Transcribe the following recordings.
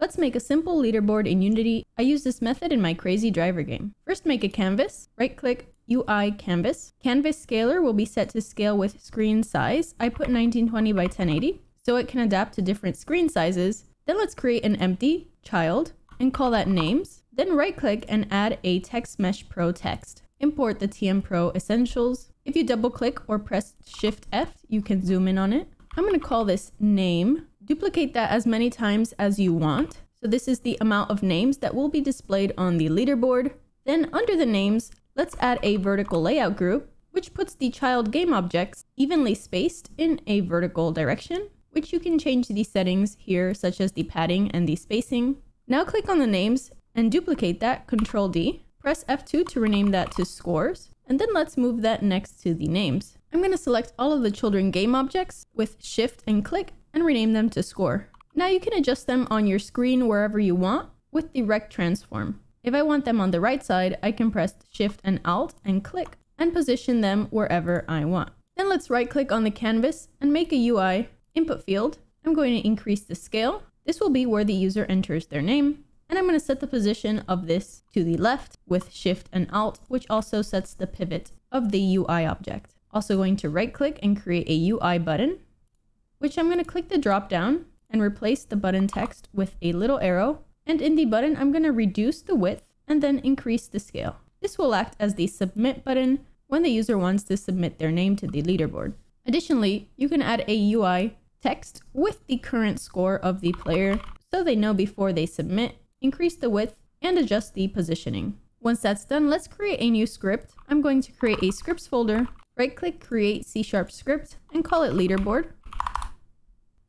Let's make a simple leaderboard in Unity. I use this method in my crazy driver game. First make a canvas, right click UI canvas. Canvas scaler will be set to scale with screen size. I put 1920 by 1080 so it can adapt to different screen sizes. Then let's create an empty child and call that names. Then right click and add a text mesh pro text. Import the TM Pro essentials. If you double click or press shift F, you can zoom in on it. I'm going to call this name. Duplicate that as many times as you want. So this is the amount of names that will be displayed on the leaderboard. Then under the names, let's add a vertical layout group, which puts the child game objects evenly spaced in a vertical direction, which you can change the settings here, such as the padding and the spacing. Now click on the names and duplicate that, Control D. Press F2 to rename that to scores, and then let's move that next to the names. I'm going to select all of the children game objects with shift and click and rename them to score. Now you can adjust them on your screen wherever you want with the rect transform. If I want them on the right side, I can press shift and alt and click and position them wherever I want. Then let's right click on the canvas and make a UI input field. I'm going to increase the scale this will be where the user enters their name. And I'm going to set the position of this to the left with Shift and Alt, which also sets the pivot of the UI object. Also going to right click and create a UI button, which I'm going to click the drop down and replace the button text with a little arrow. And in the button, I'm going to reduce the width and then increase the scale. This will act as the submit button when the user wants to submit their name to the leaderboard. Additionally, you can add a UI text with the current score of the player so they know before they submit, increase the width, and adjust the positioning. Once that's done, let's create a new script. I'm going to create a scripts folder, right click create C sharp script and call it leaderboard.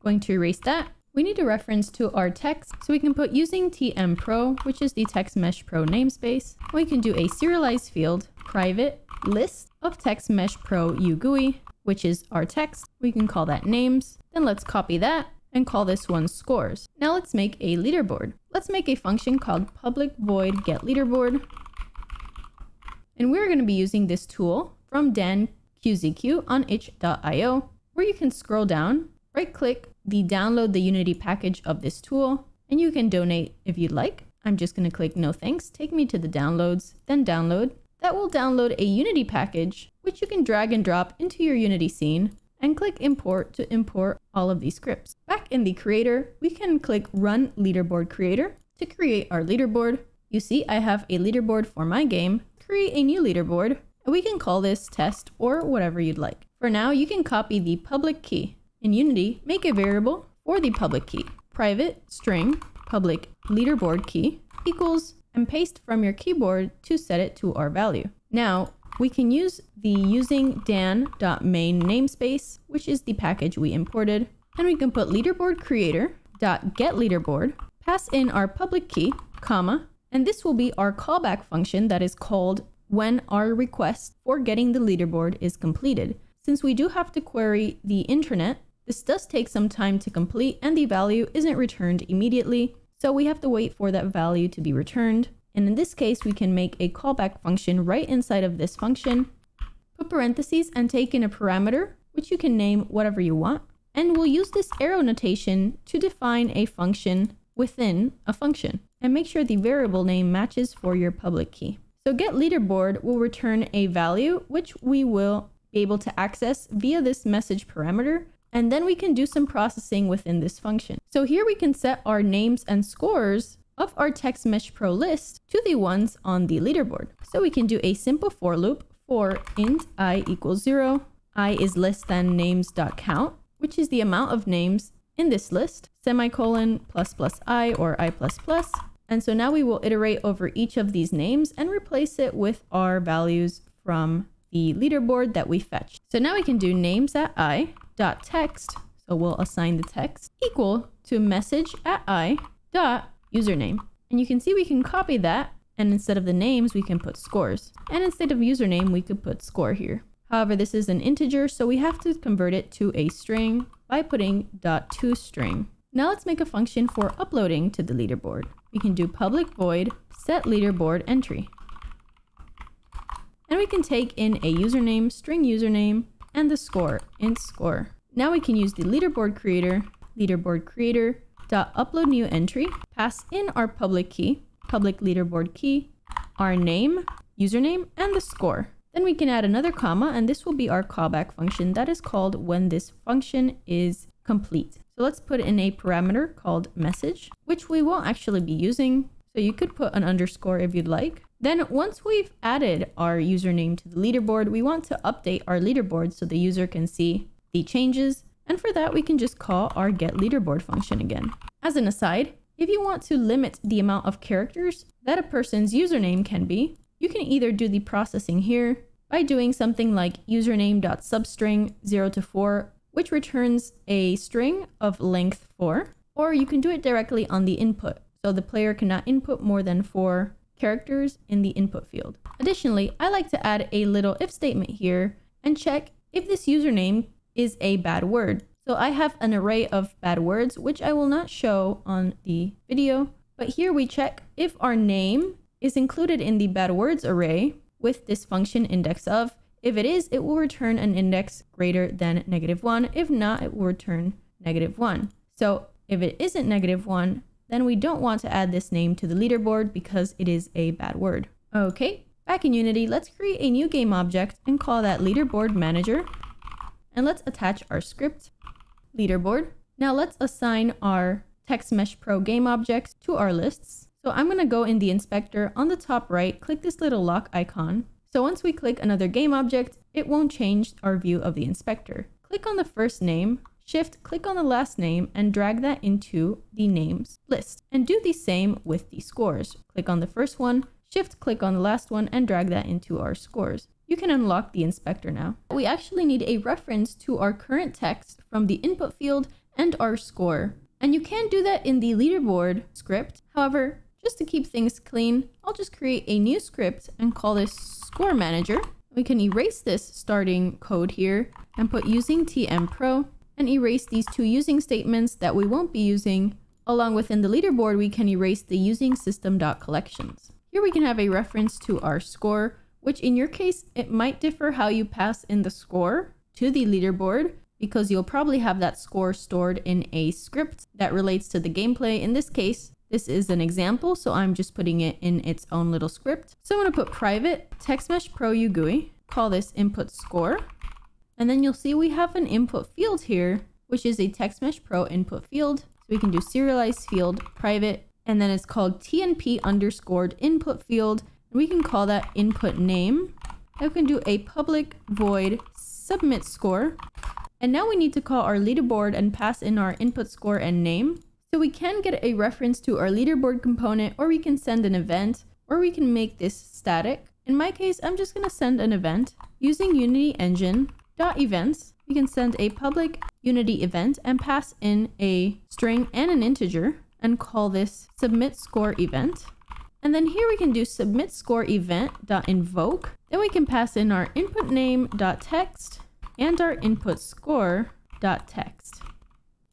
Going to erase that. We need a reference to our text, so we can put using TM Pro, which is the Text Mesh Pro namespace. We can do a serialized field, private, list of Text Mesh Pro UGUI, which is our text. We can call that names. Then let's copy that and call this one scores. Now let's make a leaderboard. Let's make a function called public void get leaderboard. And we're going to be using this tool from Dan QZQ on itch.io, where you can scroll down, right click the download the Unity package of this tool, and you can donate if you'd like. I'm just going to click no thanks, take me to the downloads, then download. That will download a Unity package, which you can drag and drop into your Unity scene and click import to import all of these scripts. Back in the creator, we can click run leaderboard creator to create our leaderboard. You see, I have a leaderboard for my game. Create a new leaderboard, and we can call this test or whatever you'd like. For now, you can copy the public key. In Unity, make a variable for the public key. Private string public leaderboard key equals and paste from your keyboard to set it to our value. Now, we can use the using dan.main namespace, which is the package we imported, and we can put leaderboard creator dot get leaderboard, pass in our public key, comma, and this will be our callback function that is called when our request for getting the leaderboard is completed. Since we do have to query the intranet, this does take some time to complete and the value isn't returned immediately, so we have to wait for that value to be returned. And in this case, we can make a callback function right inside of this function, put parentheses and take in a parameter, which you can name whatever you want. And we'll use this arrow notation to define a function within a function and make sure the variable name matches for your public key. So get leaderboard will return a value, which we will be able to access via this message parameter. And then we can do some processing within this function. So here we can set our names and scores of our text mesh pro list to the ones on the leaderboard. So we can do a simple for loop for int i equals 0, i is less than names.count, which is the amount of names in this list, semicolon plus plus i or i plus plus. And so now we will iterate over each of these names and replace it with our values from the leaderboard that we fetched. So now we can do names at i dot text. So we'll assign the text equal to message at i dot username. And you can see we can copy that and instead of the names, we can put scores. And instead of username, we could put score here. However, this is an integer, so we have to convert it to a string by putting dot to string. Now let's make a function for uploading to the leaderboard. We can do public void set leaderboard entry. And we can take in a username, string username, and the score, in score. Now we can use the leaderboard creator, leaderboard creator, dot upload new entry, pass in our public key, public leaderboard key, our name, username, and the score. Then we can add another comma, and this will be our callback function that is called when this function is complete. So let's put in a parameter called message, which we won't actually be using. So you could put an underscore if you'd like. Then once we've added our username to the leaderboard, we want to update our leaderboard so the user can see the changes. And for that, we can just call our get leaderboard function again. As an aside, if you want to limit the amount of characters that a person's username can be, you can either do the processing here by doing something like username.substring 0 to 4, which returns a string of length 4, or you can do it directly on the input, so the player cannot input more than 4 characters in the input field. Additionally, I like to add a little if statement here and check if this username is a bad word. So I have an array of bad words, which I will not show on the video, but here we check if our name is included in the bad words array with this function index of. If it is, it will return an index greater than negative 1. If not, it will return negative 1. So if it isn't negative 1, then we don't want to add this name to the leaderboard because it is a bad word. Okay, back in Unity, let's create a new game object and call that leaderboard manager. And let's attach our script, leaderboard. Now let's assign our Text Mesh Pro game objects to our lists. So I'm going to go in the inspector on the top right, click this little lock icon. So once we click another game object, it won't change our view of the inspector. Click on the first name, shift click on the last name and drag that into the names list. And do the same with the scores. Click on the first one, shift click on the last one and drag that into our scores. You can unlock the inspector now. We actually need a reference to our current text from the input field and our score. And you can do that in the leaderboard script. However, just to keep things clean, I'll just create a new script and call this score manager. We can erase this starting code here and put using TM Pro and erase these two using statements that we won't be using. Along within the leaderboard, we can erase the using system.collections. Here we can have a reference to our score, which in your case, it might differ how you pass in the score to the leaderboard because you'll probably have that score stored in a script that relates to the gameplay. In this case, this is an example, so I'm just putting it in its own little script. So I'm to put private TextMesh Pro UGUI, call this input score. And then you'll see we have an input field here, which is a TextMesh Pro input field. So we can do serialized field private, and then it's called TMP underscored input field. We can call that input name. Then we can do a public void submit score. And now we need to call our leaderboard and pass in our input score and name. So we can get a reference to our leaderboard component, or we can send an event, or we can make this static. In my case, I'm just going to send an event. Using Unity Engine events, we can send a public Unity event and pass in a string and an integer and call this submit score event. And then here we can do submit score event dot invoke. Then we can pass in our input name dot text and our input score dot text.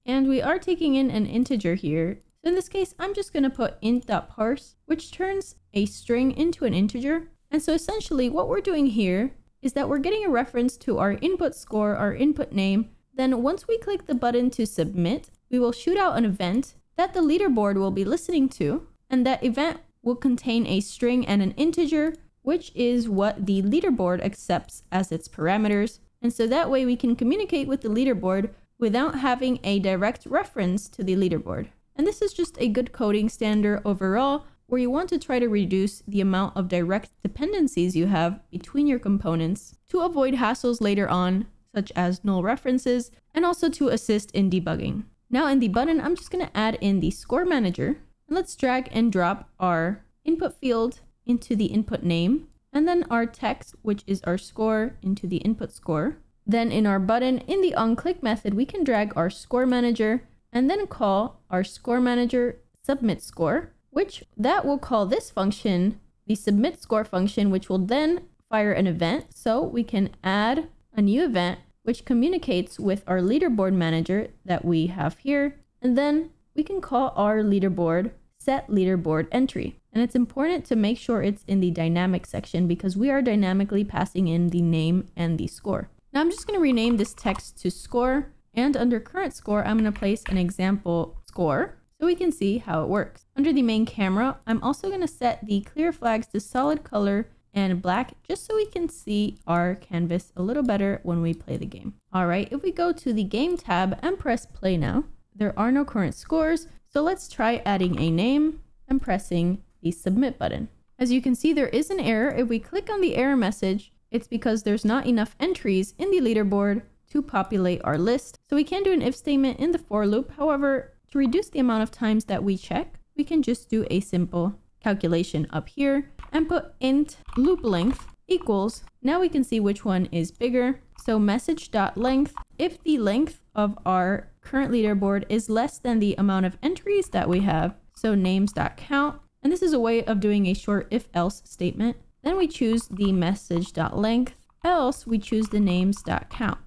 And we are taking in an integer here. So in this case, I'm just going to put int.parse, which turns a string into an integer. And so essentially what we're doing here is that we're getting a reference to our input score, our input name. Then once we click the button to submit, we will shoot out an event that the leaderboard will be listening to. And that event will contain a string and an integer, which is what the leaderboard accepts as its parameters. And so that way we can communicate with the leaderboard without having a direct reference to the leaderboard. And this is just a good coding standard overall, where you want to try to reduce the amount of direct dependencies you have between your components to avoid hassles later on, such as null references, and also to assist in debugging. Now in the button, I'm just going to add in the score manager. And let's drag and drop our input field into the input name, and then our text, which is our score, into the input score. Then in our button, in the onClick method, we can drag our score manager and then call our score manager submit score, which that will call this function the submit score function, which will then fire an event. So we can add a new event, which communicates with our leaderboard manager that we have here. And then we can call our leaderboard set leaderboard entry. And it's important to make sure it's in the dynamic section because we are dynamically passing in the name and the score. Now I'm just going to rename this text to score. And under current score, I'm going to place an example score. So we can see how it works. Under the main camera, I'm also going to set the clear flags to solid color and black just so we can see our canvas a little better when we play the game. All right, if we go to the game tab and press play now, there are no current scores, so let's try adding a name and pressing the submit button. As you can see, there is an error. If we click on the error message, it's because there's not enough entries in the leaderboard to populate our list. So we can do an if statement in the for loop. However, to reduce the amount of times that we check, we can just do a simple calculation up here and put int loop length equals. Now we can see which one is bigger. So message.length, if the length of our current leaderboard is less than the amount of entries that we have, so names.count, and this is a way of doing a short if else statement. Then we choose the message.length, else we choose the names.count.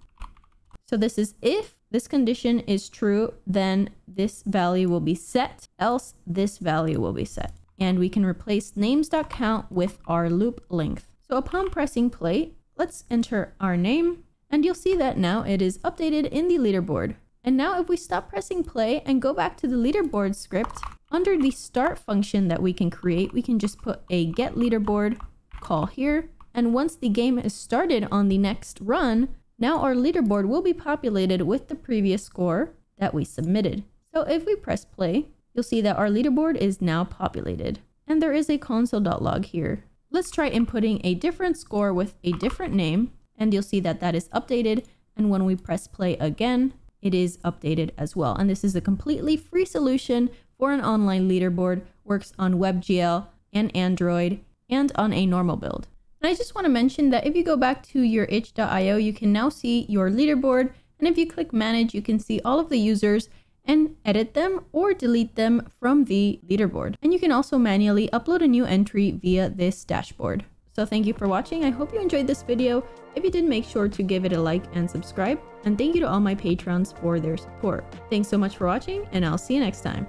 So this is if this condition is true, then this value will be set, else this value will be set. And we can replace names.count with our loop length. So upon pressing play, let's enter our name, and you'll see that now it is updated in the leaderboard. And now if we stop pressing play and go back to the leaderboard script, under the start function that we can create, we can just put a get leaderboard call here. And once the game is started on the next run, now our leaderboard will be populated with the previous score that we submitted. So if we press play, you'll see that our leaderboard is now populated. And there is a console.log here. Let's try inputting a different score with a different name, and you'll see that that is updated. And when we press play again, it is updated as well. And this is a completely free solution for an online leaderboard, works on WebGL and Android, and on a normal build. And I just want to mention that if you go back to your itch.io, you can now see your leaderboard. And if you click manage, you can see all of the users and edit them or delete them from the leaderboard. And you can also manually upload a new entry via this dashboard. So thank you for watching. I hope you enjoyed this video. If you did, make sure to give it a like and subscribe. And thank you to all my patrons for their support. Thanks so much for watching, and I'll see you next time.